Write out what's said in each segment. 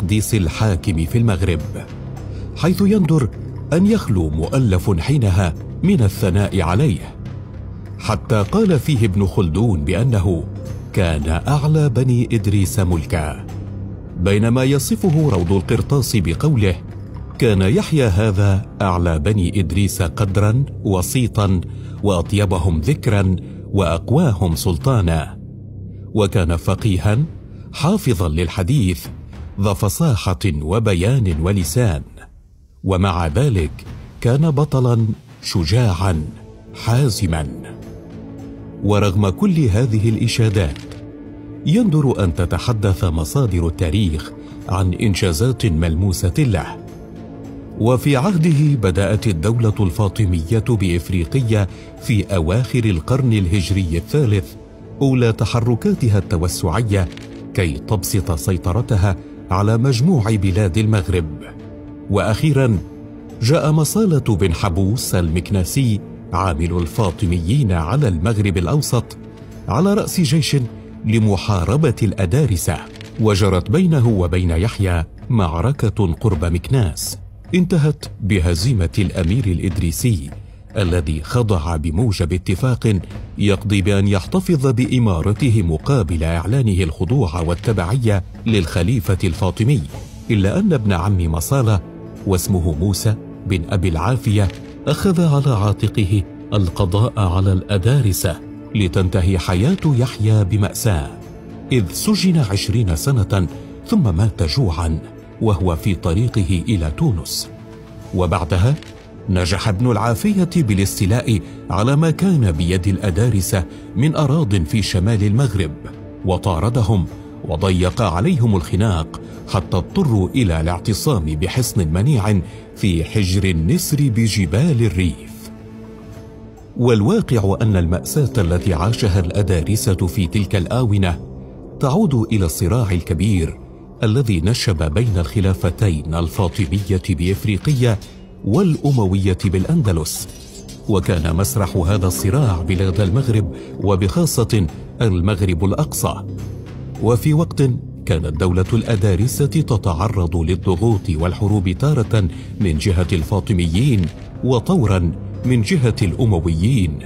تقديس الحاكم في المغرب حيث يندر أن يخلو مؤلف حينها من الثناء عليه. حتى قال فيه ابن خلدون بأنه كان أعلى بني إدريس ملكا. بينما يصفه روض القرطاس بقوله كان يحيى هذا أعلى بني إدريس قدرا وسيطا وأطيبهم ذكرا وأقواهم سلطانا. وكان فقيها حافظا للحديث ذا فصاحة وبيان ولسان ومع ذلك كان بطلا شجاعا حازما. ورغم كل هذه الإشادات يندر أن تتحدث مصادر التاريخ عن انجازات ملموسة له. وفي عهده بدأت الدولة الفاطمية بافريقيه في أواخر القرن الهجري الثالث أولى تحركاتها التوسعية كي تبسط سيطرتها على مجموع بلاد المغرب. وأخيرا جاء مصالة بن حبوس المكناسي عامل الفاطميين على المغرب الأوسط على رأس جيش لمحاربة الادارسه وجرت بينه وبين يحيى معركة قرب مكناس. انتهت بهزيمة الأمير الإدريسي. الذي خضع بموجب اتفاق يقضي بأن يحتفظ بإمارته مقابل إعلانه الخضوع والتبعية للخليفة الفاطمي إلا أن ابن عم مصالة واسمه موسى بن أبي العافية أخذ على عاتقه القضاء على الادارسه لتنتهي حياة يحيى بمأساة إذ سجن عشرين سنة ثم مات جوعا وهو في طريقه إلى تونس. وبعدها نجح ابن العافية بالاستيلاء على ما كان بيد الادارسه من أراض في شمال المغرب وطاردهم وضيق عليهم الخناق حتى اضطروا إلى الاعتصام بحصن منيع في حجر النسر بجبال الريف. والواقع أن المأساة التي عاشها الأدارسة في تلك الآونة تعود إلى الصراع الكبير الذي نشب بين الخلافتين الفاطمية بافريقيه والأموية بالأندلس. وكان مسرح هذا الصراع بلاد المغرب وبخاصة المغرب الأقصى. وفي وقت كانت دولة الأدارسة تتعرض للضغوط والحروب تارة من جهة الفاطميين وطورا من جهة الأمويين.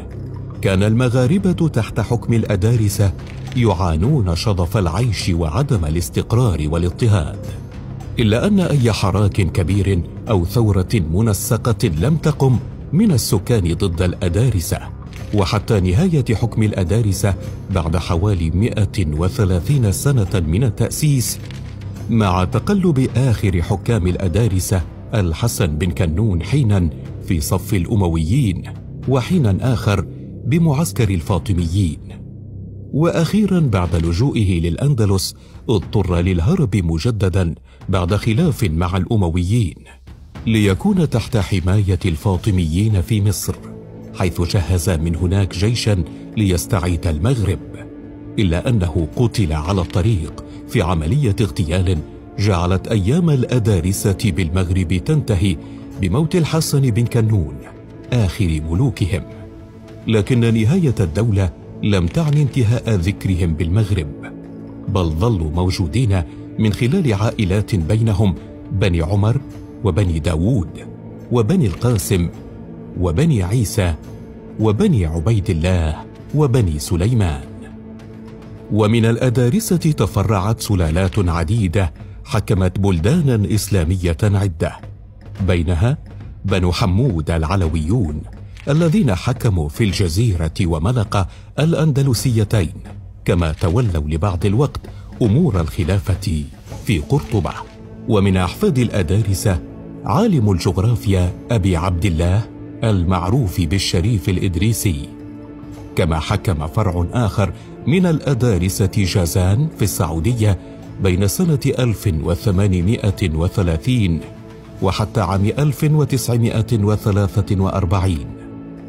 كان المغاربة تحت حكم الأدارسة يعانون شظف العيش وعدم الاستقرار والاضطهاد. إلا أن أي حراك كبير أو ثورة منسقة لم تقم من السكان ضد الأدارسة وحتى نهاية حكم الأدارسة بعد حوالي 130 سنة من التأسيس مع تقلب آخر حكام الأدارسة الحسن بن كنون حينا في صف الأمويين وحينا آخر بمعسكر الفاطميين. وأخيرا بعد لجوئه للأندلس اضطر للهرب مجددا بعد خلاف مع الأمويين ليكون تحت حماية الفاطميين في مصر حيث جهز من هناك جيشا ليستعيد المغرب إلا أنه قتل على الطريق في عملية اغتيال جعلت أيام الأدارسة بالمغرب تنتهي بموت الحسن بن كنون آخر ملوكهم. لكن نهاية الدولة لم تعني انتهاء ذكرهم بالمغرب بل ظلوا موجودين من خلال عائلات بينهم بني عمر وبني داوود وبني القاسم وبني عيسى وبني عبيد الله وبني سليمان. ومن الادارسه تفرعت سلالات عديدة حكمت بلدانا إسلامية عدة بينها بنو حمود العلويون. الذين حكموا في الجزيرة وملقا الأندلسيتين كما تولوا لبعض الوقت أمور الخلافة في قرطبة. ومن أحفاد الأدارسة عالم الجغرافيا أبي عبد الله المعروف بالشريف الإدريسي. كما حكم فرع آخر من الأدارسة جازان في السعودية بين سنة 1830 وحتى عام 1943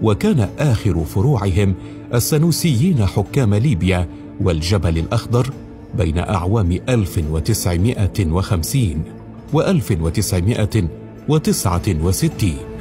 وكان آخر فروعهم السنوسيين حكام ليبيا والجبل الأخضر بين أعوام 1950 و 1969